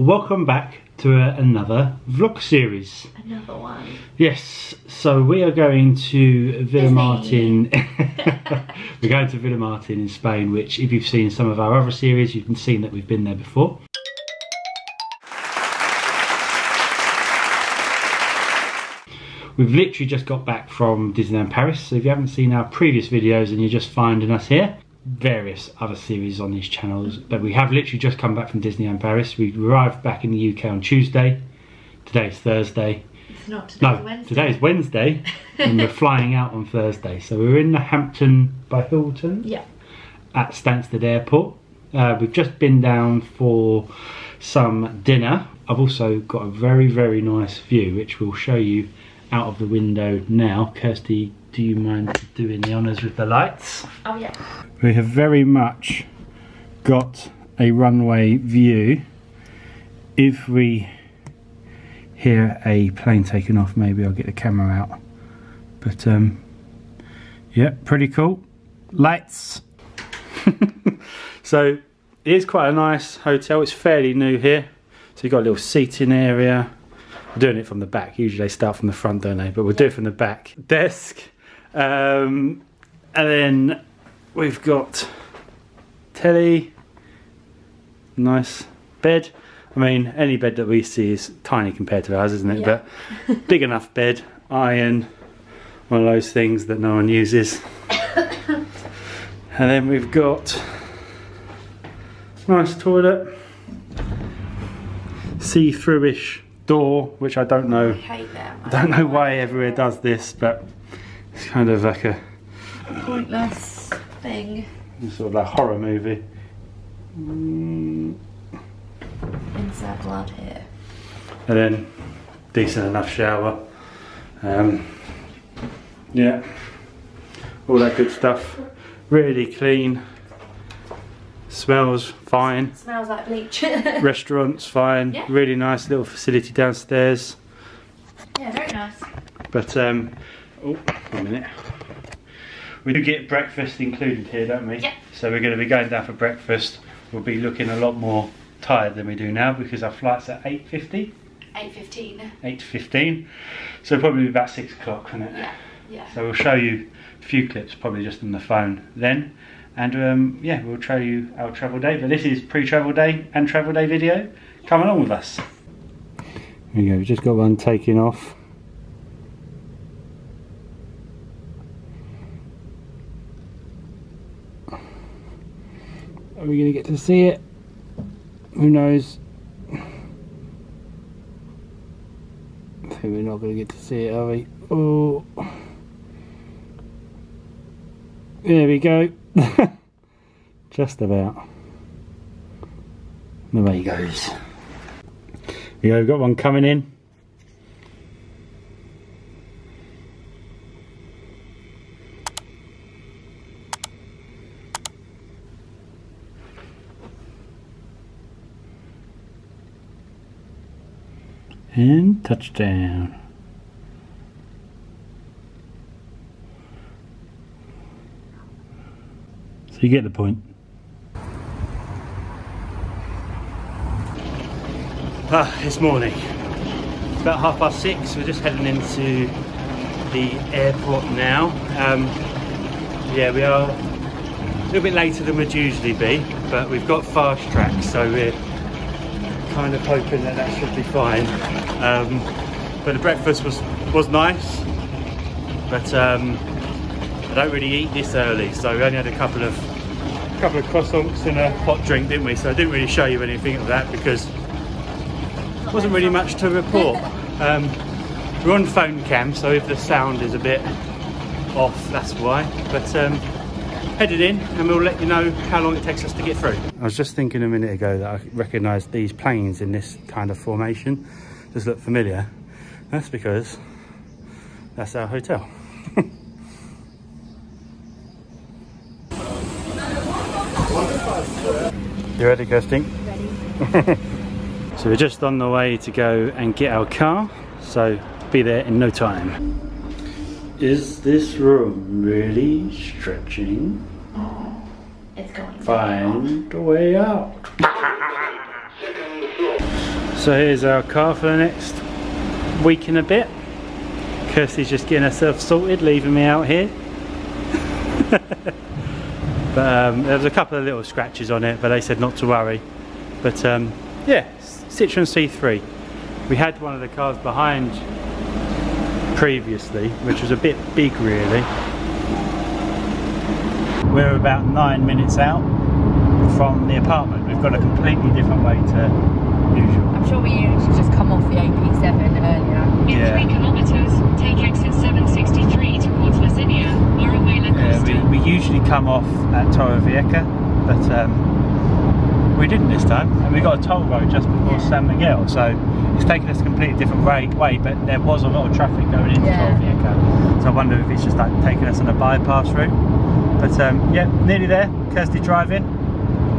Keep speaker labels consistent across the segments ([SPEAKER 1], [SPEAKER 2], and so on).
[SPEAKER 1] welcome back to another vlog series.
[SPEAKER 2] Another one.
[SPEAKER 1] Yes, so we are going to Villamartin. We're going to Villamartin in Spain, which if you've seen some of our other series, you've seen that we've been there before. We've literally just got back from Disneyland Paris, so if you haven't seen our previous videos and you're just finding us here, various other series on these channels, but we have literally just come back from Disneyland Paris. We arrived back in the UK on Tuesday. Today's Thursday.
[SPEAKER 2] It's not today's
[SPEAKER 1] No,
[SPEAKER 2] Wednesday.
[SPEAKER 1] today's Wednesday, and we're flying out on Thursday. So we're in the Hampton by Hilton
[SPEAKER 2] Yeah.
[SPEAKER 1] at Stansted Airport. Uh, we've just been down for some dinner. I've also got a very, very nice view, which we'll show you out of the window now. Kirsty, do you mind doing the honours with the lights?
[SPEAKER 2] Oh yeah.
[SPEAKER 1] We have very much got a runway view. If we hear a plane taking off, maybe I'll get the camera out. But um, yeah, pretty cool. Lights. so it is quite a nice hotel. It's fairly new here. So you've got a little seating area. We're doing it from the back. Usually they start from the front, don't they? But we'll do it from the back. Desk. Um, and then we've got telly. Nice bed. I mean, any bed that we see is tiny compared to ours, isn't it?
[SPEAKER 2] Yeah.
[SPEAKER 1] But big enough bed. Iron. One of those things that no one uses. and then we've got nice toilet. See-through-ish door, which I don't know. I don't know why everywhere does this, but kind of like a
[SPEAKER 2] Pointless thing.
[SPEAKER 1] sort of like horror movie. Mm,
[SPEAKER 2] Insert blood here.
[SPEAKER 1] and then decent enough shower. Um, yeah, all that good stuff. Really clean. Smells fine.
[SPEAKER 2] Smells like bleach.
[SPEAKER 1] Restaurants fine.
[SPEAKER 2] Yeah.
[SPEAKER 1] Really nice little facility downstairs.
[SPEAKER 2] yeah, very nice.
[SPEAKER 1] But um, oh, one minute. We do get breakfast included here, don't we?
[SPEAKER 2] Yeah.
[SPEAKER 1] So we're going to be going down for breakfast. We'll be looking a lot more tired than we do now because our flight's at 8.50,
[SPEAKER 2] 8.15.
[SPEAKER 1] 8.15. So probably about 6 o'clock, isn't it?
[SPEAKER 2] Yeah. Yeah.
[SPEAKER 1] So we'll show you a few clips, probably just on the phone then. And um, yeah, we'll show you our travel day. But this is pre-travel day and travel day video. Come along with us. There we go, we've just got one taking off. Are we going to get to see it? Who knows? I think we're not going to get to see it, are we? Oh. There we go. Just about. The way he goes. Yeah, we've got one coming in. And touchdown. So you get the point. Ah, it's morning. It's about half past six. We're just heading into the airport now. Um, yeah, we are a little bit later than we'd usually be, but we've got fast track, so we're kind of hoping that that should be fine. Um, but the breakfast was was nice, but um, I don't really eat this early, so we only had a couple of couple of croissants and a hot drink, didn't we? So I didn't really show you anything of that because wasn't really much to report. Um, we're on phone cam, so if the sound is a bit off, that's why. But um, headed in, and we'll let you know how long it takes us to get through. I was just thinking a minute ago that I recognised these planes in this kind of formation. Just look familiar. That's because that's our hotel. You ready, Kirsty?
[SPEAKER 2] Ready?
[SPEAKER 1] So we're just on the way to go and get our car, so be there in no time. Is this room really stretching? Find a way out. So here's our car for the next week and a bit. Kirsty's just getting herself sorted, leaving me out here. but um, there was a couple of little scratches on it, but they said not to worry. But um, yeah, Citroen C3. We had one of the cars behind previously, which was a bit big really. We're about nine minutes out from the apartment. We've got a completely different way to usual.
[SPEAKER 2] I'm sure we usually just come off the AP7 earlier.
[SPEAKER 3] In
[SPEAKER 1] Yeah.
[SPEAKER 3] 3 kilometres, take exit 763 towards La Zenia, Moroway
[SPEAKER 1] Yeah,
[SPEAKER 3] Lancaster.
[SPEAKER 1] we, we usually come off at Torre Torrevieja, but um, we didn't this time, and we got a toll road just before
[SPEAKER 2] Yeah.
[SPEAKER 1] San Miguel, so it's taken us a completely different way, way but there was a lot of traffic going into
[SPEAKER 2] Yeah.
[SPEAKER 1] Torrevieja, so I wonder if it's just like taking us on a bypass route. But um, yeah, nearly there. Kirsty driving.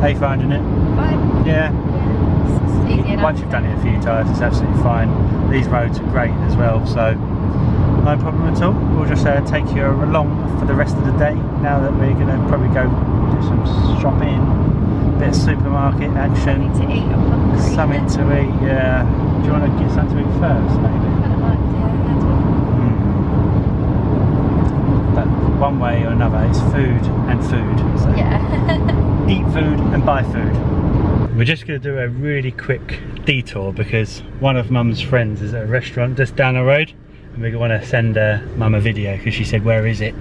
[SPEAKER 1] How you finding it?
[SPEAKER 2] Fine.
[SPEAKER 1] Yeah.
[SPEAKER 2] Yeah. It's.
[SPEAKER 1] Once you've done it a few times, it's absolutely fine. These roads are great as well, so no problem at all. We'll just uh, take you along for the rest of the day. Now that we're going to probably go do some shopping, bit of supermarket action,
[SPEAKER 2] Something to eat.
[SPEAKER 1] Something to eat. Yeah. Do you want to get something to eat first, maybe?
[SPEAKER 2] I don't mind, yeah, that's
[SPEAKER 1] Mm. But one way or another, it's food and food. So.
[SPEAKER 2] Yeah.
[SPEAKER 1] eat food and buy food. We're just going to do a really quick detour because one of Mum's friends is at a restaurant just down the road and we want to send uh, Mum a video because she said where is it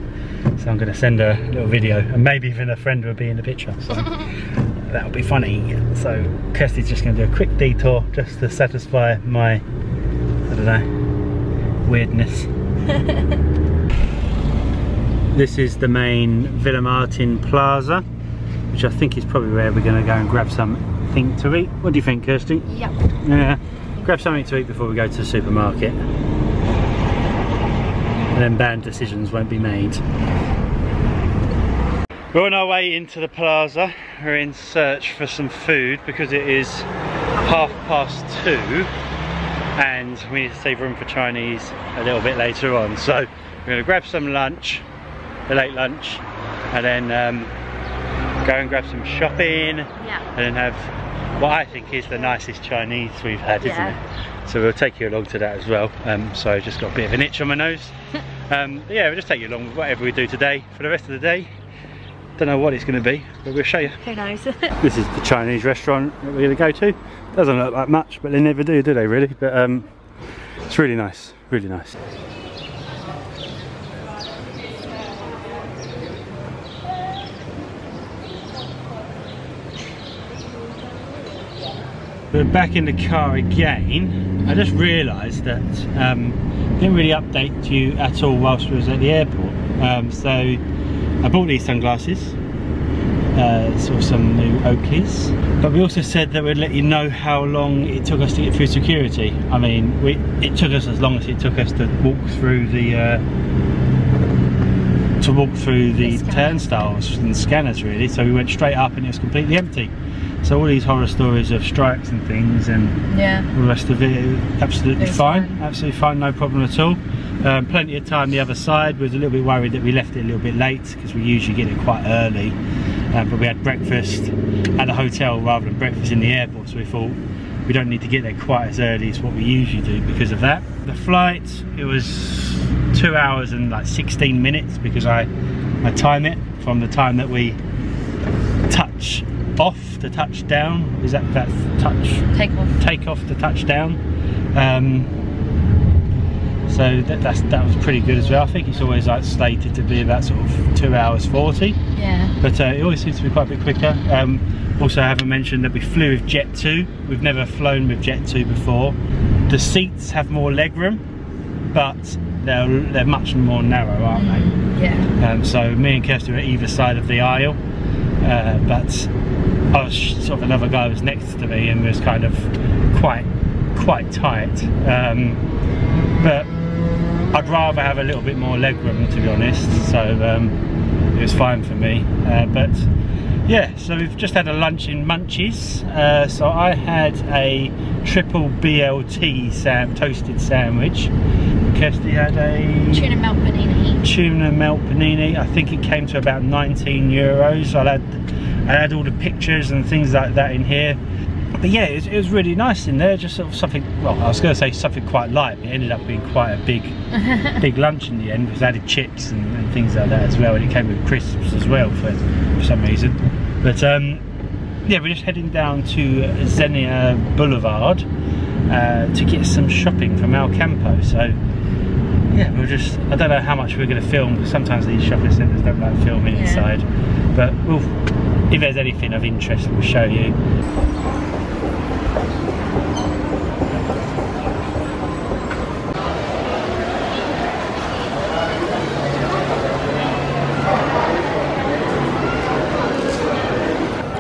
[SPEAKER 1] so I'm going to send her a little video and maybe even a friend will be in the picture so that'll be funny so Kirsty's just going to do a quick detour just to satisfy my I don't know weirdness this is the main Villamartin Plaza which I think is probably where we're going to go and grab something to eat. What do you think, Kirsty?
[SPEAKER 2] Yep.
[SPEAKER 1] Yeah, grab something to eat before we go to the supermarket. And then bad decisions won't be made. We're on our way into the plaza. We're in search for some food because it is half past two and we need to save room for Chinese a little bit later on. So we're going to grab some lunch, a late lunch, and then um, go and grab some shopping
[SPEAKER 2] Yeah.
[SPEAKER 1] and then have what I think is the nicest Chinese we've had, isn't
[SPEAKER 2] Yeah.
[SPEAKER 1] it? So we'll take you along to that as well. Um, so I've just got a bit of an itch on my nose. um, yeah, we'll just take you along with whatever we do today for the rest of the day. Don't know what it's going to be, but we'll show you.
[SPEAKER 2] Who knows?
[SPEAKER 1] This is the Chinese restaurant that we're going to go to. Doesn't look like much, but they never do, do they really? But um, it's really nice, really nice. We're back in the car again. I just realised that um, didn't really update you at all whilst we was at the airport. Um, so I bought these sunglasses uh, saw some new Oakleys. But we also said that we'd let you know how long it took us to get through security. I mean, we, it took us as long as it took us to walk through the uh, to walk through the,
[SPEAKER 2] The
[SPEAKER 1] turnstiles and scanners really. So we went straight up and it was completely empty. So all these horror stories of strikes and things and
[SPEAKER 2] yeah.
[SPEAKER 1] all the rest of it, absolutely fine,
[SPEAKER 2] fine.
[SPEAKER 1] absolutely fine, no problem at all. Um, plenty of time the other side. We was a little bit worried that we left it a little bit late because we usually get it quite early. Um, but we had breakfast at the hotel rather than breakfast in the airport, so we thought we don't need to get there quite as early as what we usually do because of that. The flight, it was two hours and like 16 minutes because I, I time it from the time that we touch off to touch down. Is that that touch
[SPEAKER 2] Take off.
[SPEAKER 1] take off to touchdown. Um, so that, that's, that was pretty good as well. I think it's always like slated to be about sort of two hours 40,
[SPEAKER 2] Yeah.
[SPEAKER 1] but uh, it always seems to be quite a bit quicker. Um, also, I haven't mentioned that we flew with Jet2. We've never flown with Jet2 before. The seats have more legroom, but they're, they're much more narrow, aren't they?
[SPEAKER 2] Yeah.
[SPEAKER 1] Um, so me and Kirsty were at either side of the aisle, uh, but I was sort of another guy was next to me and was kind of quite quite tight. Um, but I'd rather have a little bit more legroom to be honest. So um, it was fine for me. Uh, but yeah, so we've just had a lunch in Munchies. Uh, so I had a triple BLT sam toasted sandwich. Kirsty had a
[SPEAKER 2] Tuna melt panini.
[SPEAKER 1] tuna melt panini. I think it came to about 19 euros. I had I had all the pictures and things like that in here. but yeah, it was, it was really nice in there. Just sort of something. Well, I was going to say something quite light. But it ended up being quite a big, big lunch in the end. Because added chips and, and things like that as well, and it came with crisps as well for, for some reason. But um, yeah, we're just heading down to Zenia Boulevard uh, to get some shopping from Alcampo. So yeah, we'll just. I don't know how much we're going to film. Because sometimes these shopping centres don't like filming
[SPEAKER 2] Yeah.
[SPEAKER 1] inside. But we'll. If there's anything of interest, we'll show you.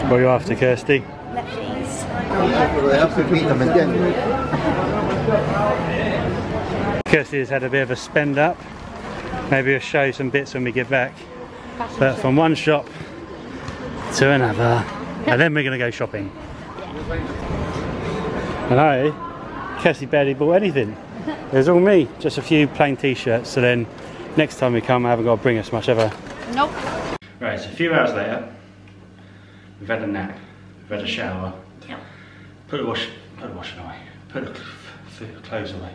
[SPEAKER 1] What are you after, Kirsty?
[SPEAKER 2] Lefties.
[SPEAKER 4] ¿me entiendes?
[SPEAKER 1] Kirsty has had a bit of a spend up. Maybe we'll show you some bits when we get back. But from one shop to another. and then we're going to go shopping. And I, Kirsty barely bought anything. It was all me, just a few plain t-shirts. So then next time we come, I haven't got to bring us much ever.
[SPEAKER 2] Nope.
[SPEAKER 1] Right, so a few hours later, we've had a nap, we've had a shower,
[SPEAKER 2] Yep.
[SPEAKER 1] put the wash, put the washing away, put the clothes away.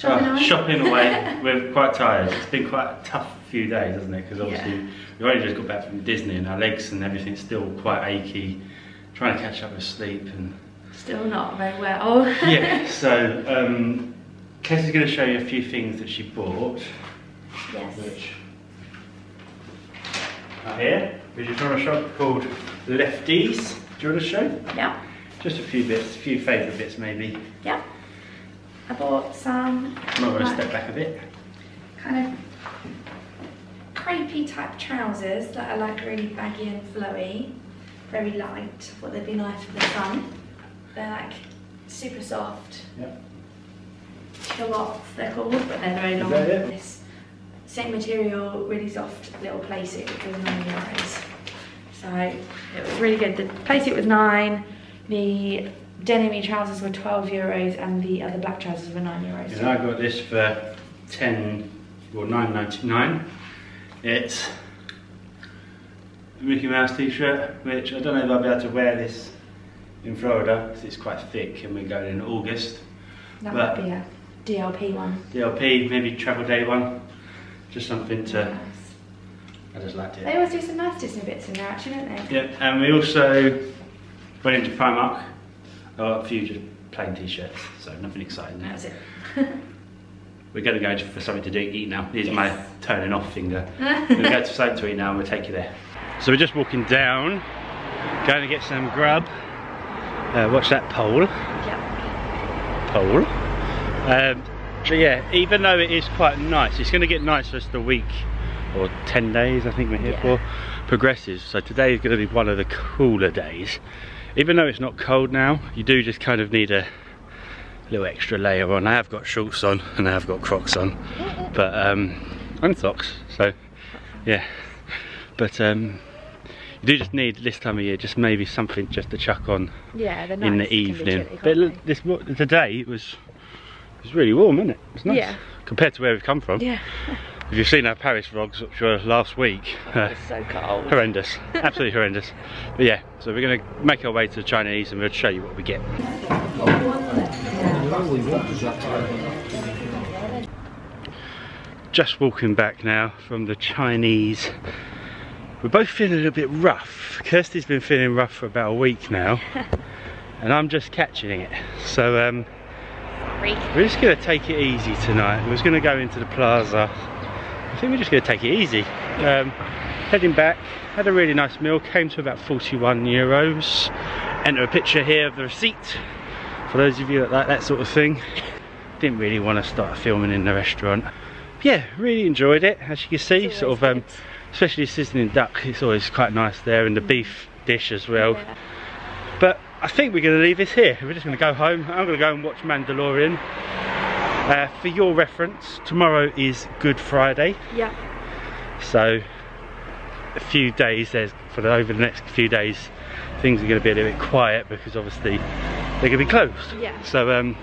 [SPEAKER 2] Shopping
[SPEAKER 1] Uh,
[SPEAKER 2] away.
[SPEAKER 1] shopping away. We're quite tired. It's been quite a tough few days, hasn't it? Because obviously
[SPEAKER 2] Yeah.
[SPEAKER 1] we've only just got back from Disney and our legs and everything's still quite achy. Trying to catch up with sleep and
[SPEAKER 2] Still not very well.
[SPEAKER 1] yeah. So um, Kirsty's going to show you a few things that she bought,
[SPEAKER 2] yes.
[SPEAKER 1] which are here. Which is from a shop called Lefties. Do you want to show?
[SPEAKER 2] Yeah.
[SPEAKER 1] Just a few bits, a few favourite bits maybe.
[SPEAKER 2] Yeah. I bought some
[SPEAKER 1] to
[SPEAKER 2] like,
[SPEAKER 1] step back a bit.
[SPEAKER 2] kind of crepey type trousers that are like really baggy and flowy, very light. Thought they'd be nice for the sun. They're like super soft.
[SPEAKER 1] Yeah.
[SPEAKER 2] Culottes they're called, but they're very long. This same material, really soft little playsuit, which was nine euros. So it was really good. The playsuit was nine. The denim trousers were 12 euros and the other black trousers were 9 euros.
[SPEAKER 1] And I got this for 10 or 9.99. It's a Mickey Mouse t-shirt, which I don't know if I'll be able to wear this in Florida because it's quite thick and we're going in August.
[SPEAKER 2] that
[SPEAKER 1] but-
[SPEAKER 2] might be a DLP one.
[SPEAKER 1] DLP, maybe travel day one, just something to.
[SPEAKER 2] Nice.
[SPEAKER 1] I just liked
[SPEAKER 2] They always do some nice Disney bits in there actually, don't they?
[SPEAKER 1] Yep, and we also went into Primark. I a few just plain t-shirts, so nothing exciting there.
[SPEAKER 2] That was it.
[SPEAKER 1] We're going to go for something to do, eat now. Here's
[SPEAKER 2] Yes.
[SPEAKER 1] my turning off finger. We're going to go to something to eat now and we'll take you there. So we're just walking down, going to get some grub. Uh, watch that pole, pole. Um, but yeah, even though it is quite nice, it's going to get nicer as the week or 10 days I think we're here
[SPEAKER 2] Yeah.
[SPEAKER 1] for progresses. So today is going to be one of the cooler days. Even though it's not cold now, you do just kind of need a little extra layer on. I have got shorts on and I have got Crocs on, but um, and socks. So yeah, but um, you do just need this time of year just maybe something just to chuck on
[SPEAKER 2] Yeah, they're
[SPEAKER 1] in the evening.
[SPEAKER 2] chilly,
[SPEAKER 1] but look, this today it was it was really warm, wasn't it? It's nice
[SPEAKER 2] Yeah.
[SPEAKER 1] compared to where we've come from.
[SPEAKER 2] Yeah.
[SPEAKER 1] If you've seen our Paris vlogs, which were last week, uh,
[SPEAKER 2] so cold.
[SPEAKER 1] horrendous, absolutely horrendous. But yeah, so we're going to make our way to the Chinese and we'll show you what we get. Just walking back now from the Chinese. We're both feeling a little bit rough. Kirsty's been feeling rough for about a week now, and I'm just catching it. So um, we're just going to take it easy tonight. We're just going to go into the plaza. Think we're just going to take it easy. Um, heading back, had a really nice meal, came to about 41 euros. Enter a picture here of the receipt for those of you that like that sort of thing. Didn't really want to start filming in the restaurant. Yeah, really enjoyed it, as you can see, sort of, um, especially sizzling duck, it's always quite nice there, and the beef dish as well.
[SPEAKER 2] Yeah.
[SPEAKER 1] But I think we're going to leave this here. We're just going to go home. I'm going to go and watch Mandalorian. Uh, for your reference, tomorrow is Good Friday,
[SPEAKER 2] Yeah.
[SPEAKER 1] so a few days there's for the, over the next few days things are going to be a little bit quiet because obviously they're going to be closed.
[SPEAKER 2] Yeah.
[SPEAKER 1] So um,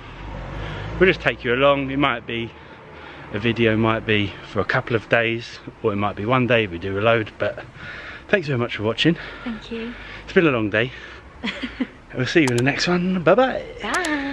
[SPEAKER 1] we'll just take you along. It might be a video, might be for a couple of days, or it might be one day we do a load. But thanks very much for watching.
[SPEAKER 2] Thank you.
[SPEAKER 1] It's been a long day. We'll see you in the next one. Bye bye.
[SPEAKER 2] Bye.